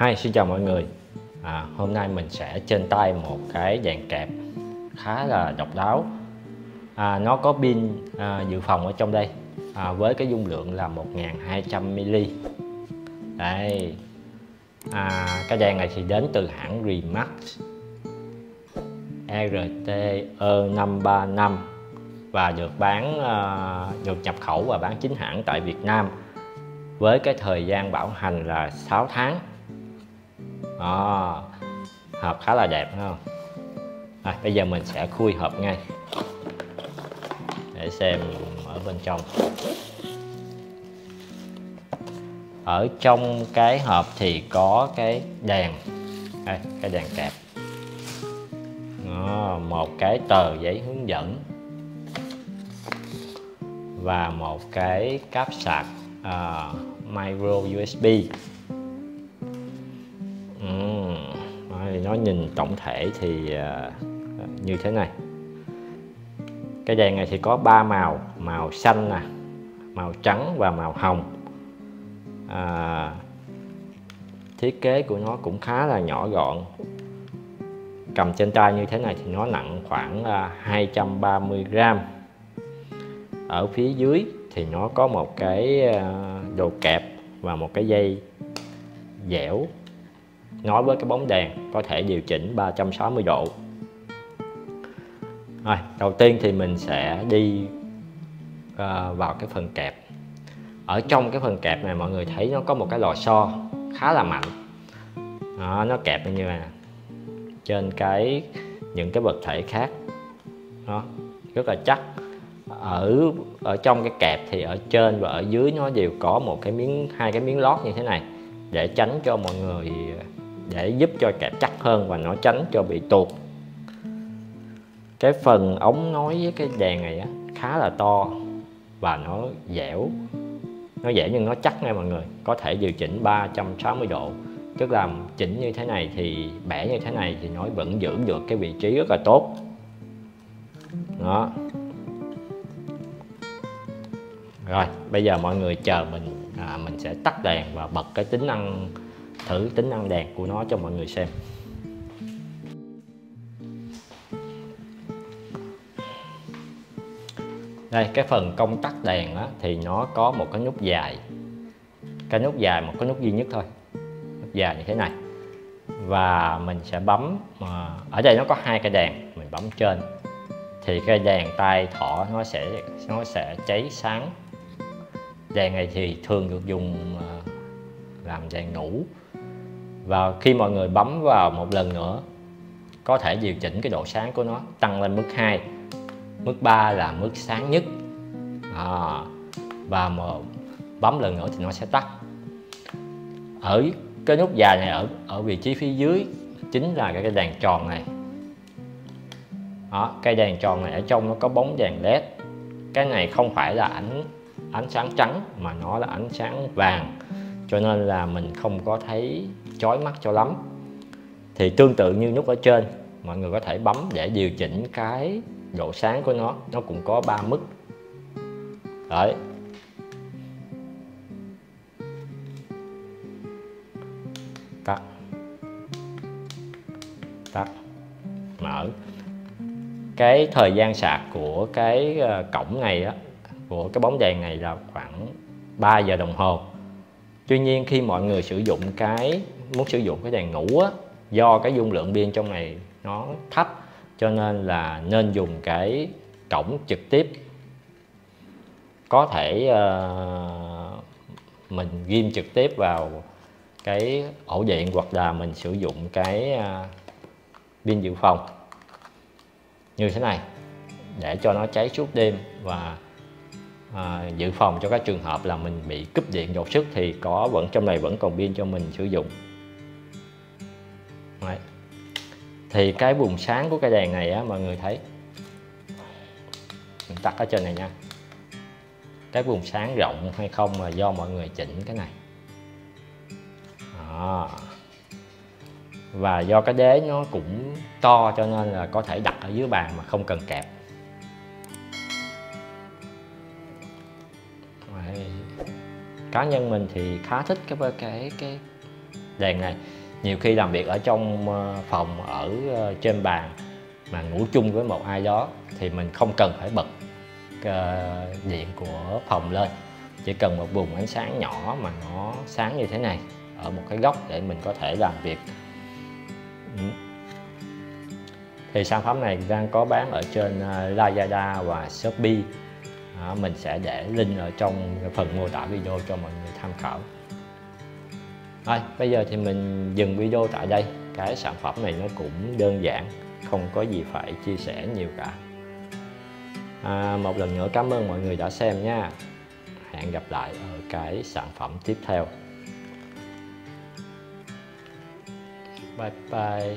Hi, xin chào mọi người. À, Hôm nay mình sẽ trên tay một cái dàn kẹp khá là độc đáo. À, Nó có pin à, dự phòng ở trong đây. À, với cái dung lượng là 1200ml Đây. À, Cái dàn này thì đến từ hãng Remax RTE535 và được bán à, được nhập khẩu và bán chính hãng tại Việt Nam với cái thời gian bảo hành là 6 tháng à, hộp khá là đẹp đúng không? À, bây giờ mình sẽ khui hộp ngay để xem ở bên trong. Ở trong cái hộp thì có cái đèn. Đây, cái đèn kẹp. Đó, một cái tờ giấy hướng dẫn và một cái cáp sạc uh, micro USB nhìn tổng thể thì ờ, như thế này. Cái đèn này thì có ba màu màu xanh nè màu trắng và màu hồng. À, thiết kế của nó cũng khá là nhỏ gọn. Cầm trên tay như thế này thì nó nặng khoảng ờ, 230 gram. Ở phía dưới thì nó có một cái ờ, đồ kẹp và một cái dây dẻo nói với cái bóng đèn có thể điều chỉnh 360 độ. Rồi đầu tiên thì mình sẽ đi uh, vào cái phần kẹp. Ở trong cái phần kẹp này mọi người thấy nó có một cái lò xo khá là mạnh. Đó, nó kẹp như này trên cái những cái vật thể khác. Đó rất là chắc. Ở ở trong cái kẹp thì ở trên và ở dưới nó đều có một cái miếng hai cái miếng lót như thế này để tránh cho mọi người để giúp cho kẹp chắc hơn và nó tránh cho bị tuột. Cái phần ống nối với cái đèn này á, khá là to và nó dẻo. Nó dẻo nhưng nó chắc nha mọi người có thể điều chỉnh 360 độ. Tức là chỉnh như thế này thì bẻ như thế này thì nó vẫn giữ được cái vị trí rất là tốt. Đó. Rồi bây giờ mọi người chờ mình à, mình sẽ tắt đèn và bật cái tính năng thử tính năng đèn của nó cho mọi người xem. Đây cái phần công tắc đèn á, thì nó có một cái nút dài. Cái nút dài một cái nút duy nhất thôi. Nút dài như thế này. Và mình sẽ bấm ờ, ở đây nó có hai cái đèn mình bấm trên. Thì cái đèn tay thỏ nó sẽ nó sẽ cháy sáng. Đèn này thì thường được dùng ờ, làm đèn ngủ và khi mọi người bấm vào một lần nữa có thể điều chỉnh cái độ sáng của nó tăng lên mức 2 mức 3 là mức sáng nhất. À, và một bấm lần nữa thì nó sẽ tắt. Ở cái nút dài này ở ở vị trí phía dưới chính là cái đèn tròn này. Đó, cái đèn tròn này ở trong nó có bóng đèn led. Cái này không phải là ánh ánh sáng trắng mà nó là ánh sáng vàng cho nên là mình không có thấy chói mắt cho lắm. Thì tương tự như nút ở trên, mọi người có thể bấm để điều chỉnh cái độ sáng của nó. Nó cũng có 3 mức. Đấy. Tắt. Tắt. Mở. Cái thời gian sạc của cái ờ, cổng này á, của cái bóng đèn này là khoảng 3 giờ đồng hồ. Tuy nhiên khi mọi người sử dụng cái muốn sử dụng cái đèn ngủ á, do cái dung lượng pin trong này nó thấp cho nên là nên dùng cái cổng trực tiếp. Có thể uh, mình ghim trực tiếp vào cái ổ điện hoặc là mình sử dụng cái uh, pin dự phòng. Như thế này để cho nó cháy suốt đêm và à, dự phòng cho các trường hợp là mình bị cúp điện đột xuất thì có vẫn trong này vẫn còn pin cho mình sử dụng. Đấy. thì cái vùng sáng của cái đèn này á mọi người thấy. Mình tắt ở trên này nha. Cái vùng sáng rộng hay không là do mọi người chỉnh cái này. À. và do cái đế nó cũng to cho nên là có thể đặt ở dưới bàn mà không cần kẹp. Cá nhân mình thì khá thích cái cái cái đèn này. Nhiều khi làm việc ở trong ờ, phòng ở ờ, trên bàn mà ngủ chung với một ai đó thì mình không cần phải bật ờ, điện của phòng lên. Chỉ cần một vùng ánh sáng nhỏ mà nó sáng như thế này ở một cái góc để mình có thể làm việc. Ừ. Thì sản phẩm này đang có bán ở trên Lazada và Shopee. Đó, mình sẽ để link ở trong phần mô tả video cho mọi người tham khảo. Rồi bây giờ thì mình dừng video tại đây. Cái sản phẩm này nó cũng đơn giản không có gì phải chia sẻ nhiều cả. À, một lần nữa cảm ơn mọi người đã xem nha. Hẹn gặp lại ở cái sản phẩm tiếp theo. Bye bye.